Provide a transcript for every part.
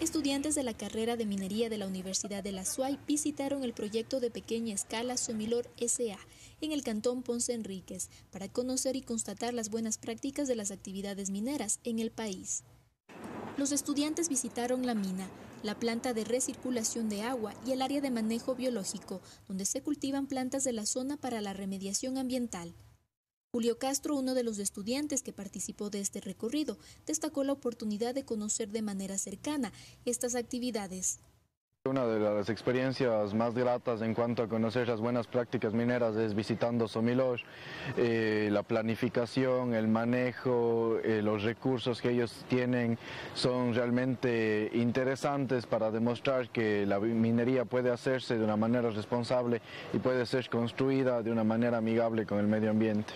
Estudiantes de la carrera de minería de la Universidad de la SUAY visitaron el proyecto de pequeña escala Somilor SA en el cantón Ponce Enríquez para conocer y constatar las buenas prácticas de las actividades mineras en el país. Los estudiantes visitaron la mina, la planta de recirculación de agua y el área de manejo biológico, donde se cultivan plantas de la zona para la remediación ambiental. Julio Castro, uno de los estudiantes que participó de este recorrido, destacó la oportunidad de conocer de manera cercana estas actividades. Una de las experiencias más gratas en cuanto a conocer las buenas prácticas mineras es visitando Somilosh, eh, la planificación, el manejo, eh, los recursos que ellos tienen son realmente interesantes para demostrar que la minería puede hacerse de una manera responsable y puede ser construida de una manera amigable con el medio ambiente.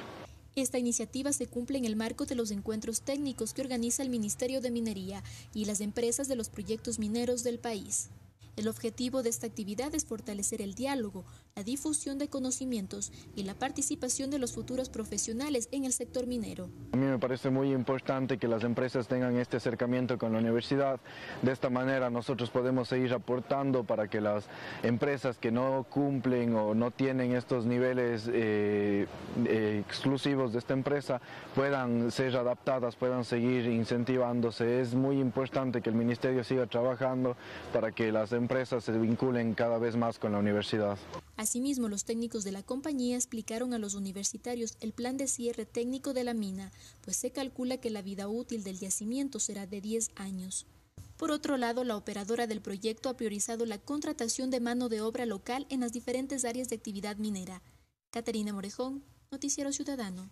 Esta iniciativa se cumple en el marco de los encuentros técnicos que organiza el Ministerio de Minería y las empresas de los proyectos mineros del país. El objetivo de esta actividad es fortalecer el diálogo, la difusión de conocimientos y la participación de los futuros profesionales en el sector minero. A mí me parece muy importante que las empresas tengan este acercamiento con la universidad. De esta manera nosotros podemos seguir aportando para que las empresas que no cumplen o no tienen estos niveles eh, eh, exclusivos de esta empresa puedan ser adaptadas, puedan seguir incentivándose. Es muy importante que el Ministerio siga trabajando para que las empresas empresas se vinculen cada vez más con la universidad. Asimismo, los técnicos de la compañía explicaron a los universitarios el plan de cierre técnico de la mina, pues se calcula que la vida útil del yacimiento será de 10 años. Por otro lado, la operadora del proyecto ha priorizado la contratación de mano de obra local en las diferentes áreas de actividad minera. Caterina Morejón, Noticiero Ciudadano.